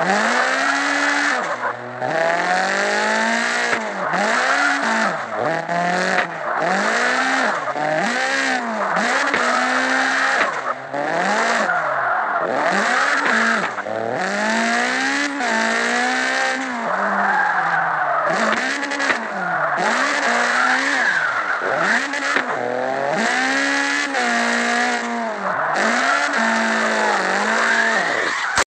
Ah!